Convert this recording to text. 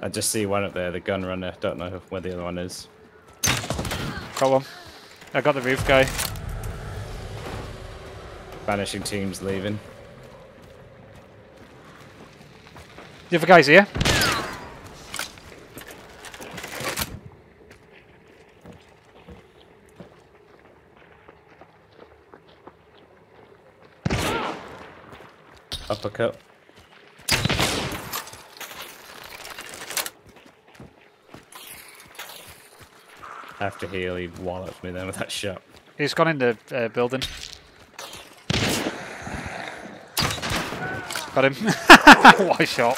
I just see one up there, the gun runner. Don't know where the other one is. Got one. I got the roof guy. Vanishing team's leaving. The other guy's here. Uppercut. I Healy walloped me then with that shot. He's gone in the uh, building. Got him. what a shot.